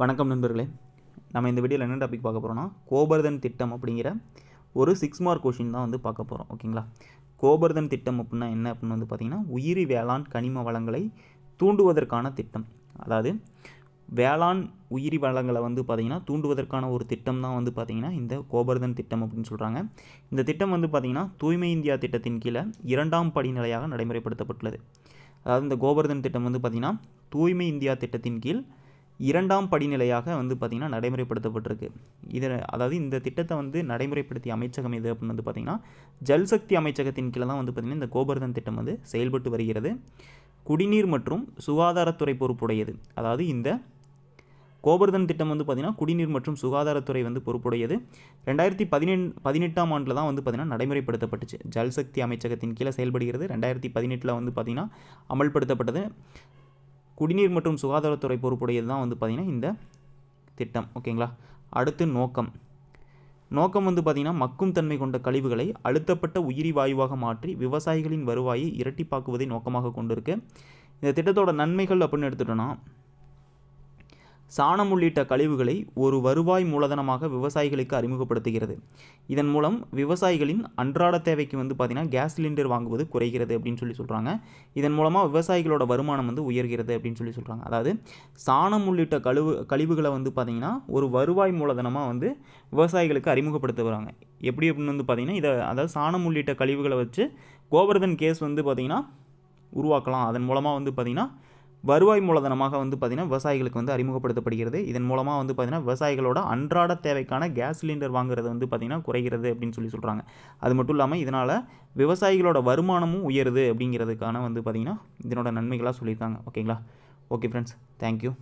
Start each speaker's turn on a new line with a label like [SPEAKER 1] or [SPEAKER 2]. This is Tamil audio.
[SPEAKER 1] வணக்கம் நண்பர்களே. நம்ம இந்த வீடியோவில் என்ன டாபிக் பார்க்க போகிறோம்னா கோபர்தன் திட்டம் அப்படிங்கிற ஒரு சிக்ஸ் மார்க் கொஷின் தான் வந்து பார்க்க போகிறோம் ஓகேங்களா கோபர்தன் திட்டம் அப்படின்னா என்ன அப்படின்னு வந்து பார்த்திங்கன்னா உயிரி வேளாண் கனிம வளங்களை தூண்டுவதற்கான திட்டம். அதாவது வேளாண் உயிரி வளங்களை வந்து பார்த்திங்கன்னா தூண்டுவதற்கான ஒரு திட்டம் தான் வந்து பார்த்திங்கன்னா இந்த கோபர்தன் திட்டம் அப்படின்னு சொல்கிறாங்க இந்த திட்டம் வந்து பார்த்திங்கன்னா தூய்மை இந்தியா திட்டத்தின் கீழே இரண்டாம் படிநிலையாக நடைமுறைப்படுத்தப்பட்டுள்ளது. அதாவது இந்த கோபர்தன் திட்டம் வந்து பார்த்திங்கன்னா தூய்மை இந்தியா திட்டத்தின் கீழ் இரண்டாம் படிநிலையாக வந்து பார்த்திங்கன்னா நடைமுறைப்படுத்தப்பட்டிருக்கு. இதில் அதாவது இந்த திட்டத்தை வந்து நடைமுறைப்படுத்திய அமைச்சகம் எது அப்படின்னு வந்து பார்த்திங்கன்னா ஜல்சக்தி அமைச்சகத்தின் கீழே தான் வந்து பார்த்திங்கன்னா இந்த கோபர்தன் திட்டம் வந்து செயல்பட்டு வருகிறது. குடிநீர் மற்றும் சுகாதாரத்துறை பொறுப்புடையது. அதாவது இந்த கோபர்தன் திட்டம் வந்து பார்த்திங்கன்னா குடிநீர் மற்றும் சுகாதாரத்துறை வந்து பொறுப்புடையது. ரெண்டாயிரத்தி பதினெண் பதினெட்டாம் ஆண்டில் தான் வந்து பார்த்திங்கன்னா நடைமுறைப்படுத்தப்பட்டுச்சு. ஜல்சக்தி அமைச்சகத்தின் கீழே செயல்படுகிறது. ரெண்டாயிரத்தி பதினெட்டில் வந்து பார்த்திங்கன்னா அமல்படுத்தப்பட்டது. குடிநீர் மற்றும் சுகாதாரத்துறை பொறுப்புடையது தான் வந்து பார்த்திங்கன்னா இந்த திட்டம் ஓகேங்களா? அடுத்து நோக்கம். நோக்கம் வந்து பார்த்திங்கன்னா மக்கும் தன்மை கொண்ட கழிவுகளை அழுத்தப்பட்ட உயிரி வாயுவாக மாற்றி விவசாயிகளின் வருவாயை இரட்டிப்பாக்குவதை நோக்கமாக கொண்டிருக்கு. இந்த திட்டத்தோட நன்மைகள் அப்படின்னு எடுத்துட்டோன்னா சாணம் உள்ளிட்ட கழிவுகளை ஒரு வருவாய் மூலதனமாக விவசாயிகளுக்கு அறிமுகப்படுத்துகிறது. இதன் மூலம் விவசாயிகளின் அன்றாட தேவைக்கு வந்து பார்த்திங்கன்னா கேஸ் சிலிண்டர் வாங்குவது குறைகிறது அப்படின்னு சொல்லி சொல்கிறாங்க இதன் மூலமாக விவசாயிகளோட வருமானம் வந்து உயர்கிறது அப்படின்னு சொல்லி சொல்கிறாங்க அதாவது சாணம் உள்ளிட்ட கழிவு கழிவுகளை வந்து பார்த்திங்கன்னா ஒரு வருவாய் மூலதனமாக வந்து விவசாயிகளுக்கு அறிமுகப்படுத்துகிறாங்க எப்படி அப்படின்னு வந்து பார்த்திங்கன்னா இதை அதாவது சாணம் உள்ளிட்ட கழிவுகளை வச்சு கோவர்தன் கேஸ் வந்து பார்த்திங்கன்னா உருவாக்கலாம். அதன் மூலமாக வந்து பார்த்திங்கன்னா வருவாய் மூலதனமாக வந்து பார்த்திங்கன்னா விவசாயிகளுக்கு வந்து அறிமுகப்படுத்தப்படுகிறது. இதன் மூலமாக வந்து பார்த்திங்கன்னா விவசாயிகளோட அன்றாட தேவைக்கான கேஸ் சிலிண்டர் வாங்குறது வந்து பார்த்திங்கன்னா குறைகிறது அப்படின்னு சொல்லி சொல்கிறாங்க அது மட்டும் இல்லாமல் இதனால் விவசாயிகளோட வருமானமும் உயருது அப்படிங்கிறதுக்கான வந்து பார்த்திங்கன்னா இதனோட நன்மைகளாக சொல்லியிருக்காங்க. ஓகேங்களா? Okay friends thank you